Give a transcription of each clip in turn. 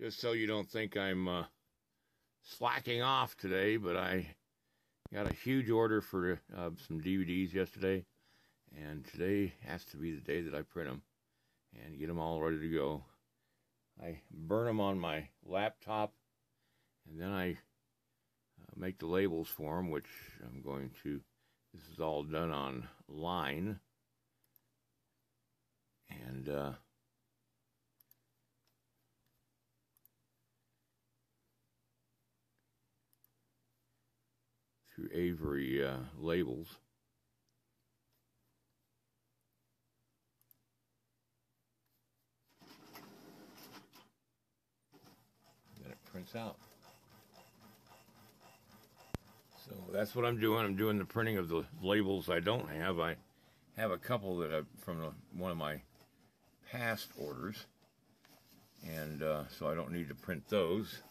just so you don't think I'm uh, slacking off today, but I got a huge order for uh, some DVDs yesterday, and today has to be the day that I print them and get them all ready to go. I burn them on my laptop, and then I uh, make the labels for them, which I'm going to. This is all done online, and through Avery uh, labels. Then it prints out. So that's what I'm doing. I'm doing the printing of the labels I don't have. I have a couple that I from the, one of my past orders, and uh, so I don't need to print those.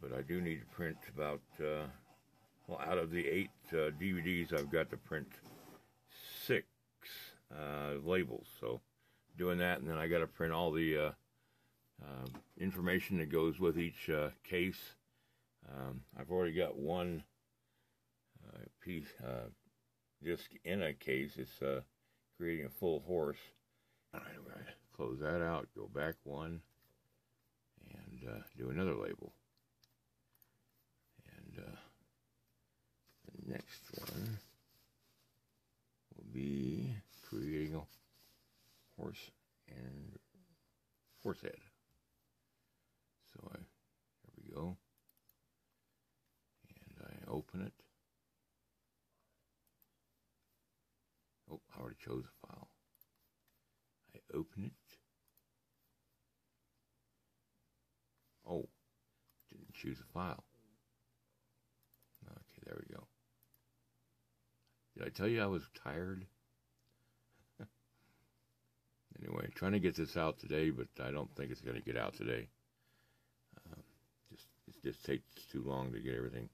But I do need to print about uh, well, out of the eight uh, DVDs, I've got to print six uh, labels. So doing that, and then I got to print all the uh, uh, information that goes with each uh, case. Um, I've already got one uh, piece disc in a case. It's creating a full horse. All right, we're going to close that out, go back one, and do another label. And next one will be creating a horse and horse head. So I, here we go. And I open it. Oh, I already chose a file. I open it. Oh, didn't choose a file. Okay, there we go. Did I tell you I was tired? anyway, trying to get this out today, but I don't think it's going to get out today. Um, just it just takes too long to get everything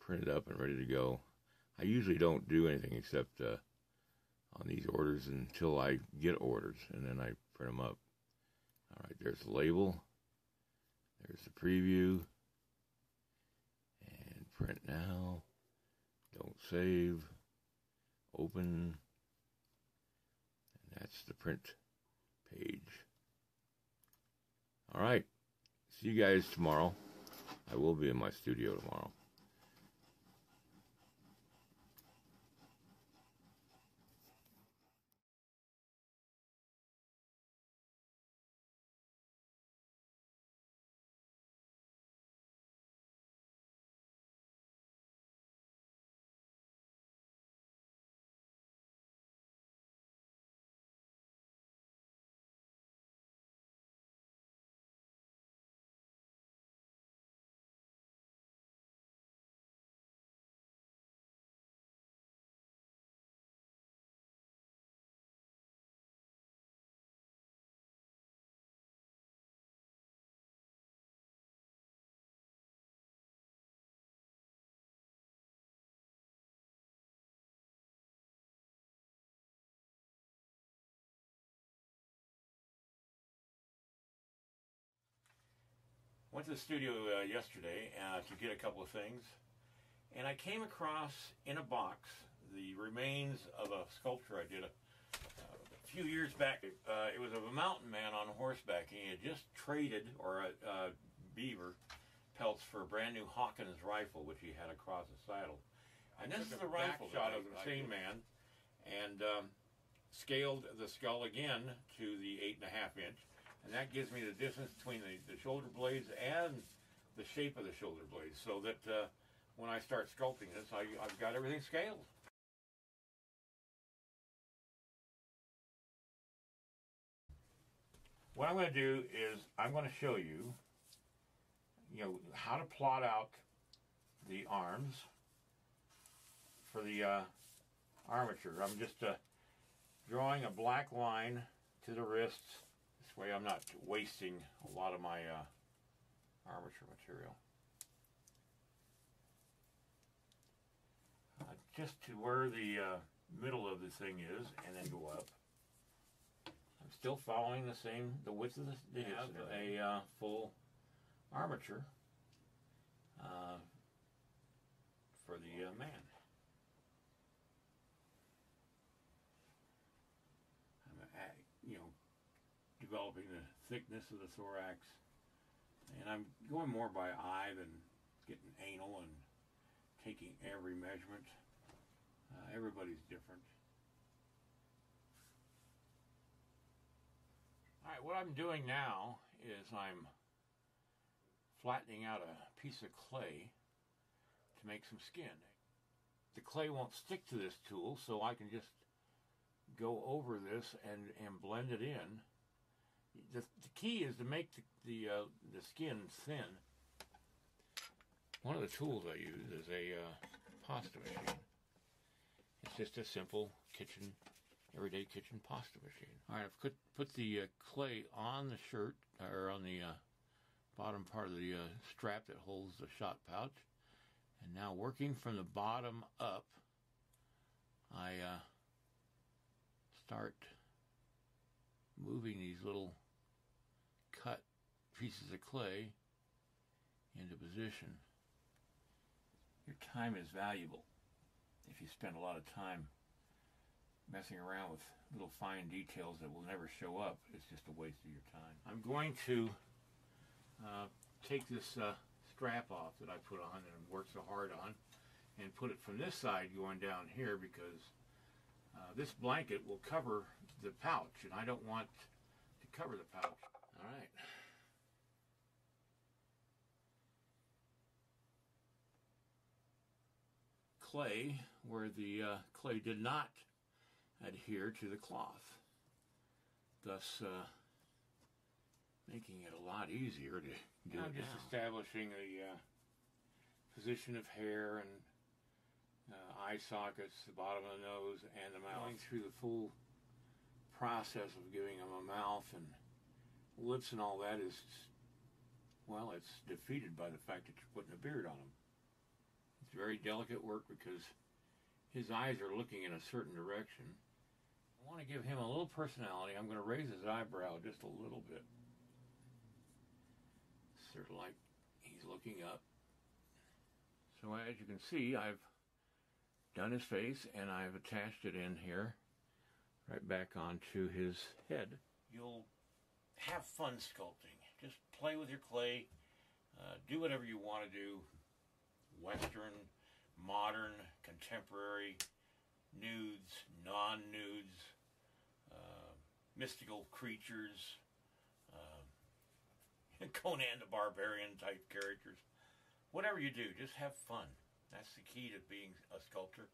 printed up and ready to go. I usually don't do anything except uh, on these orders until I get orders, and then I print them up. All right, there's the label. There's the preview. And print now. Don't save open, and that's the print page. All right, see you guys tomorrow. I will be in my studio tomorrow. Went to the studio uh, yesterday uh, to get a couple of things, and I came across in a box the remains of a sculpture I did a, a few years back. Uh, it was of a mountain man on horseback, and he had just traded or a, a beaver pelts for a brand new Hawkins rifle, which he had across the saddle. And this is a rifle shot of the same man, and um, scaled the skull again to the eight and a half inch and that gives me the distance between the, the shoulder blades and the shape of the shoulder blades so that uh, when I start sculpting this, I, I've got everything scaled. What I'm going to do is I'm going to show you, you know, how to plot out the arms for the uh, armature. I'm just uh, drawing a black line to the wrists this way I'm not wasting a lot of my uh, armature material. Uh, just to where the uh, middle of the thing is and then go up. I'm still following the same the width of the they have a uh, full armature uh, for the uh, man. I'm at, you know developing the thickness of the thorax, and I'm going more by eye than getting anal and taking every measurement. Uh, everybody's different. Alright, what I'm doing now is I'm flattening out a piece of clay to make some skin. The clay won't stick to this tool, so I can just go over this and, and blend it in. The, the key is to make the, the, uh, the skin thin. One of the tools I use is a uh, pasta machine. It's just a simple kitchen everyday kitchen pasta machine. All right, I've put, put the uh, clay on the shirt, or on the uh, bottom part of the uh, strap that holds the shot pouch. And now working from the bottom up, I uh, start moving these little pieces of clay into position. Your time is valuable if you spend a lot of time messing around with little fine details that will never show up It's just a waste of your time. I'm going to uh, take this uh, strap off that I put on and worked so hard on and put it from this side going down here because uh, this blanket will cover the pouch and I don't want to cover the pouch. All right. Clay, where the uh, clay did not adhere to the cloth, thus uh, making it a lot easier to do I'm just now. establishing a uh, position of hair and uh, eye sockets, the bottom of the nose, and the mouth. Going through the full process of giving them a mouth and lips and all that is, well, it's defeated by the fact that you're putting a beard on them. It's very delicate work because his eyes are looking in a certain direction I want to give him a little personality. I'm going to raise his eyebrow just a little bit. Sort of like he's looking up. So as you can see, I've done his face and I've attached it in here right back onto his head. You'll have fun sculpting. Just play with your clay. Uh, do whatever you want to do. Western, modern, contemporary, nudes, non-nudes, uh, mystical creatures, uh, Conan the Barbarian type characters. Whatever you do, just have fun. That's the key to being a sculptor,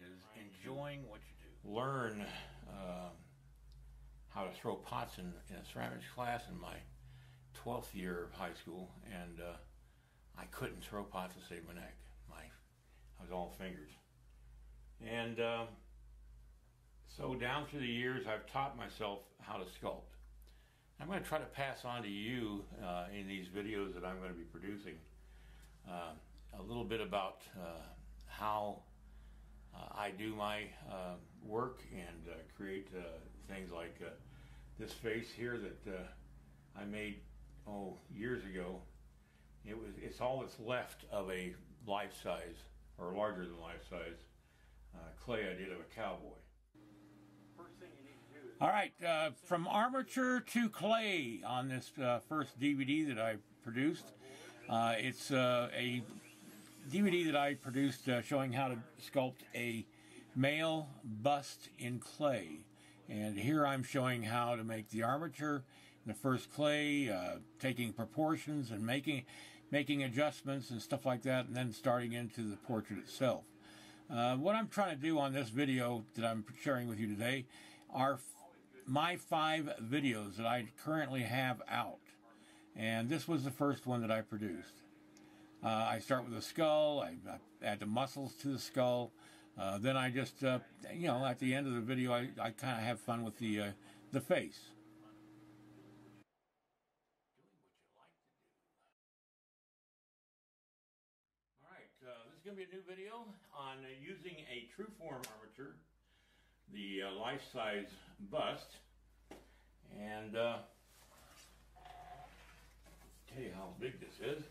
is enjoying what you do. Learn uh, how to throw pots in, in a ceramics class in my 12th year of high school, and uh, I couldn't throw pots to save my neck. My, I was all fingers. And um, so down through the years, I've taught myself how to sculpt. I'm going to try to pass on to you uh, in these videos that I'm going to be producing uh, a little bit about uh, how uh, I do my uh, work and uh, create things like this face here that I made oh years ago. It was it's all that's left of a life size or larger than life size uh, clay I did of a cowboy. All right, uh, from armature to clay on this uh, first DVD that I produced. Uh, it's uh, a DVD that I produced uh, showing how to sculpt a male bust in clay. And here I'm showing how to make the armature, the first clay, uh, taking proportions and making making adjustments and stuff like that, and then starting into the portrait itself. Uh, what I'm trying to do on this video that I'm sharing with you today are my five videos that I currently have out. And this was the first one that I produced. Uh, I start with the skull, I, I, add the muscles to the skull, uh, then I just, uh, you know, at the end of the video, I, I kind of have fun with the, uh, the face. Going to be a new video on uh, using a true form armature, the uh, life-size bust, And uh, tell you how big this is.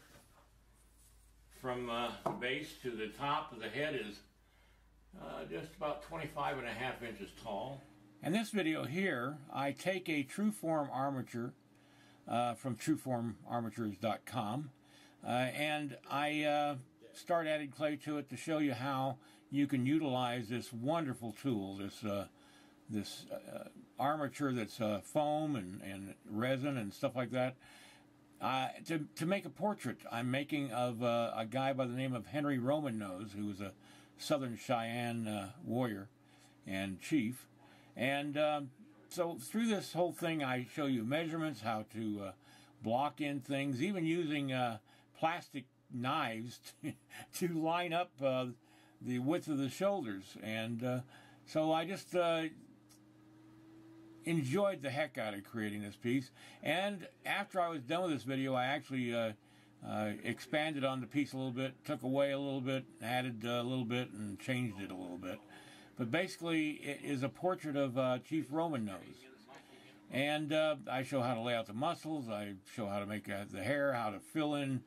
From uh, the base to the top of the head is uh, just about 25 and a half inches tall. In this video here, I take a TruForm armature uh, from truformarmatures.com uh, and I start adding clay to it to show you how you can utilize this wonderful tool, this uh, this uh, armature that's uh, foam and, and resin and stuff like that. To, to make a portrait I'm making of uh, a guy by the name of Henry Roman Nose, who was a Southern Cheyenne uh, warrior and chief. And um, so through this whole thing, I show you measurements, how to uh, block in things, even using plastic knives to, to line up the width of the shoulders. And so I just enjoyed the heck out of creating this piece. And after I was done with this video, I actually uh, uh, expanded on the piece a little bit, took away a little bit, added a little bit, and changed it a little bit. But basically, it is a portrait of uh, Chief Roman Nose. And uh, I show how to lay out the muscles, I show how to make uh, the hair, how to fill in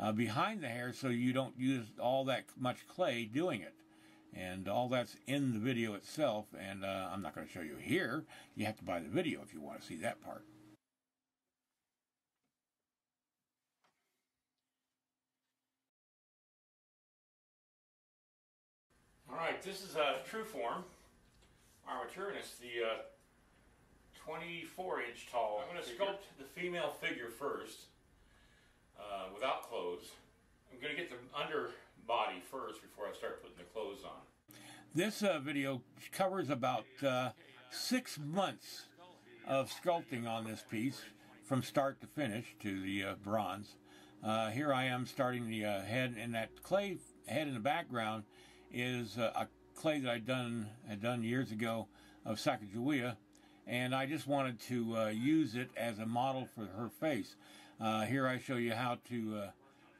uh, behind the hair so you don't use all that much clay doing it. And all that's in the video itself and uh, I'm not going to show you here. You have to buy the video if you want to see that part. All right this is a TruForm armature and it's the uh, 24 inch tall I'm going to sculpt the female figure first. uh, without clothes I'm going to get the under body first before I start putting the clothes on. This uh, video covers about uh, six months of sculpting on this piece from start to finish to the uh, bronze. Uh, here I am starting the uh, head, and that clay head in the background is uh, a clay that I done had done years ago of Sacagawea, and I just wanted to use it as a model for her face. Here I show you how to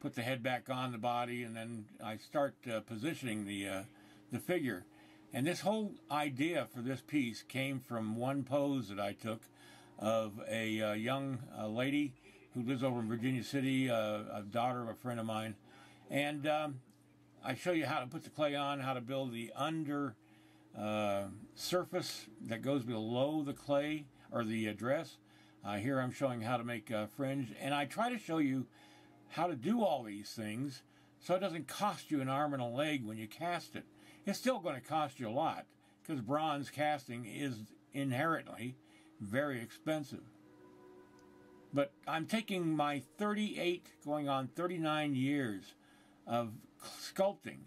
put the head back on the body, and then I start uh, positioning the uh, the figure. And this whole idea for this piece came from one pose that I took of a uh, young uh, lady who lives over in Virginia City, uh, a daughter of a friend of mine, and um, I show you how to put the clay on, how to build the under uh, surface that goes below the clay or the dress. Here I'm showing how to make a fringe, and I try to show you how to do all these things so it doesn't cost you an arm and a leg when you cast it. It's still going to cost you a lot because bronze casting is inherently very expensive. But I'm taking my 38, going on 39 years of sculpting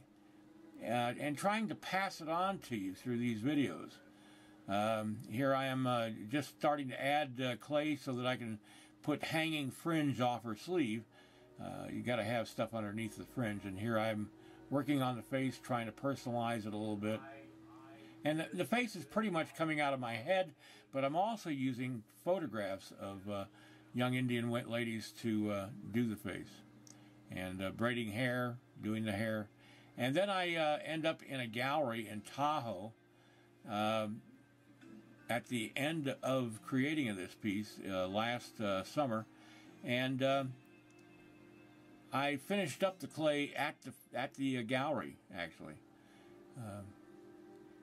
uh, and trying to pass it on to you through these videos. Um, here I am uh, just starting to add uh, clay so that I can put hanging fringe off her sleeve uh, you got to have stuff underneath the fringe. And here I'm working on the face, trying to personalize it a little bit. And the, the face is pretty much coming out of my head, but I'm also using photographs of uh, young Indian ladies to uh, do the face. And uh, braiding hair, doing the hair. And then I end up in a gallery in Tahoe um, at the end of creating of this piece uh, last summer. And um, I finished up the clay at the at the uh, gallery actually. Uh,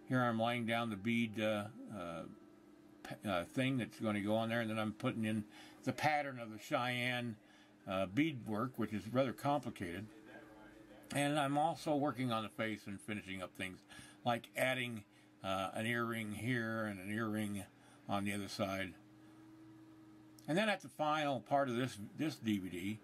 here I'm laying down the bead uh, uh, uh thing that's going to go on there, and then I'm putting in the pattern of the Cheyenne uh, bead work, which is rather complicated. And I'm also working on the face and finishing up things like adding an earring here and an earring on the other side. And then at the final part of this this DVD,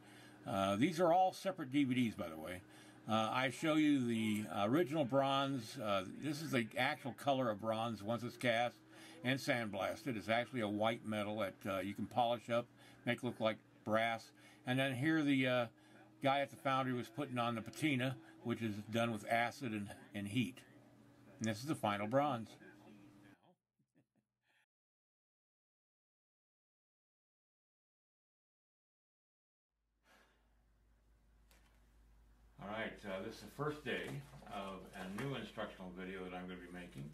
uh, these are all separate DVDs, by the way. Uh, I show you the original bronze. Uh, this is the actual color of bronze once it's cast and sandblasted. It's actually a white metal that uh, you can polish up, make look like brass. And then here the uh, guy at the foundry was putting on the patina, which is done with acid and, and heat. And this is the final bronze. All right, uh, this is the first day of a new instructional video that I'm going to be making.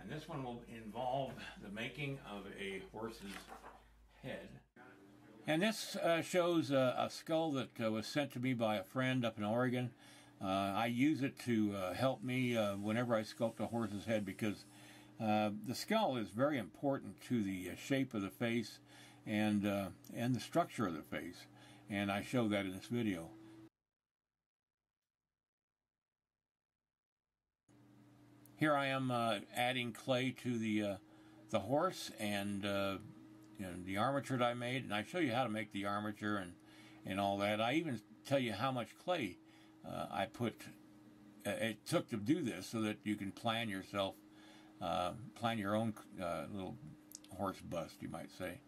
And this one will involve the making of a horse's head. And this uh, shows a, a, skull that uh, was sent to me by a friend up in Oregon. Uh, I use it to uh, help me uh, whenever I sculpt a horse's head because uh, the skull is very important to the shape of the face and and the structure of the face, and I show that in this video. Here I am adding clay to the the horse and you know, the armature that I made, and I show you how to make the armature and and all that. I even tell you how much clay uh, I put. Uh, it took to do this so that you can plan yourself, uh, plan your own uh, little horse bust, you might say.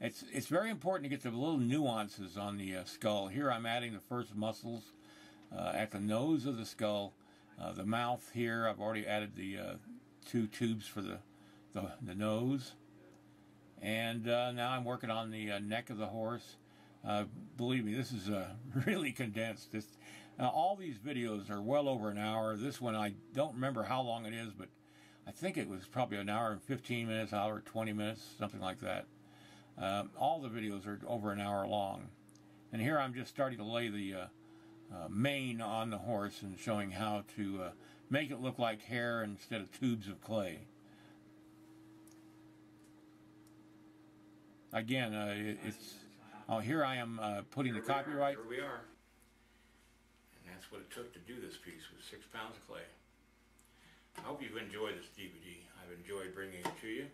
It's it's very important to get the little nuances on the skull. Here I'm adding the first muscles at the nose of the skull, the mouth here. I've already added the two tubes for the the, the nose and uh, now I'm working on the uh, neck of the horse. Uh, believe me, this is really condensed. This, uh, all these videos are well over an hour. This one, I don't remember how long it is, but I think it was probably an hour and 15 minutes, hour 20 minutes, something like that. Um, all the videos are over an hour long. And here I'm just starting to lay the uh, mane on the horse and showing how to make it look like hair instead of tubes of clay. again, uh, it, it's. Oh, here I am uh, putting here the copyright. Here we are. What it took to do this piece with six pounds of clay. I hope you've enjoyed this DVD. I've enjoyed bringing it to you.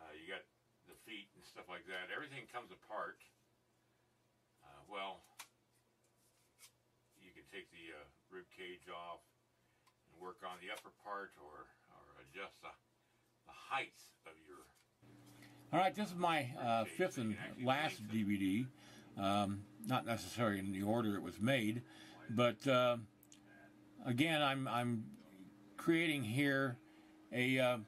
Uh, you got the feet and stuff like that. Everything comes apart. Uh, well, you can take the uh, rib cage off and work on the upper part or, or adjust the, the height of your. All right, this is my uh, fifth and last DVD. Um, not necessarily in the order it was made, but uh, again, I'm I'm creating here a uh,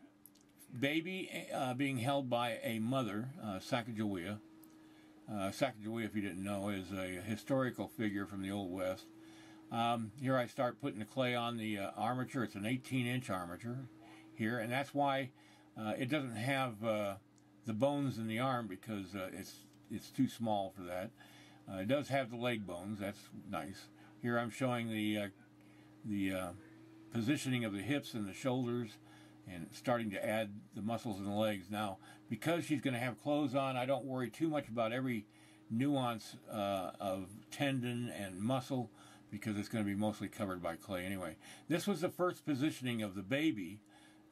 baby uh, being held by a mother, uh, Sacagawea. Uh, Sacagawea, if you didn't know, is a historical figure from the Old West. Um, here I start putting the clay on the uh, armature. It's an 18 inch armature here, and that's why uh, it doesn't have uh, the bones in the arm because uh, it's it's too small for that. Uh, it does have the leg bones. That's nice. Here I'm showing the uh, the positioning of the hips and the shoulders and starting to add the muscles in the legs. Now, because she's going to have clothes on, I don't worry too much about every nuance of tendon and muscle because it's going to be mostly covered by clay anyway. This was the first positioning of the baby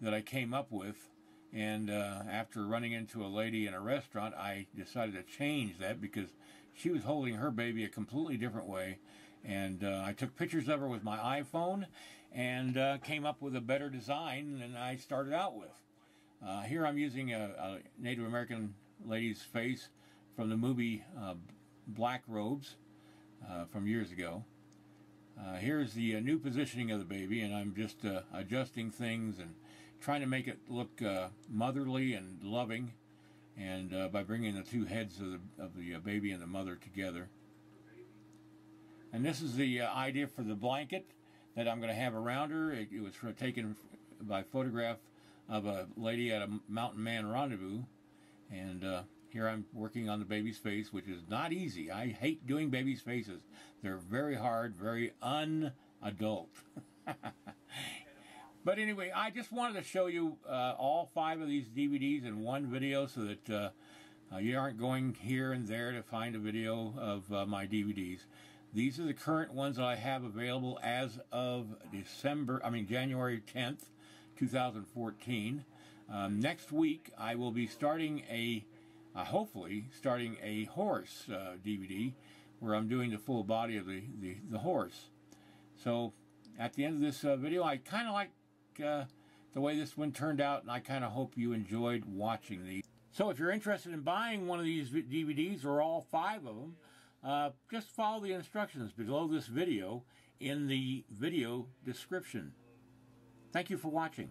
that I came up with, and uh, after running into a lady in a restaurant, I decided to change that because she was holding her baby a completely different way. And uh, I took pictures of her with my iPhone and uh, came up with a better design than I started out with. Uh, here I'm using a, a, Native American lady's face from the movie uh, Black Robes uh, from years ago. Here's the new positioning of the baby, and I'm just adjusting things and trying to make it look uh, motherly and loving, and uh, by bringing the two heads of the, of the uh, baby and the mother together. And this is the idea for the blanket that I'm going to have around her. It, it was taken by photograph of a lady at a Mountain Man rendezvous, and here I'm working on the baby's face, which is not easy. I hate doing baby's faces. They're very hard, very unadult. but anyway, I just wanted to show you uh, all five of these DVDs in one video so that uh, uh, you aren't going here and there to find a video of uh, my DVDs. These are the current ones I have available as of December, I mean January 10th, 2014. Um, next week, I will be starting a uh, hopefully starting a horse uh, DVD where I'm doing the full body of the, the, the horse. So at the end of this uh, video, I kind of like uh, the way this one turned out, and I kind of hope you enjoyed watching these. So if you're interested in buying one of these DVDs or all five of them, uh, just follow the instructions below this video in the video description. Thank you for watching.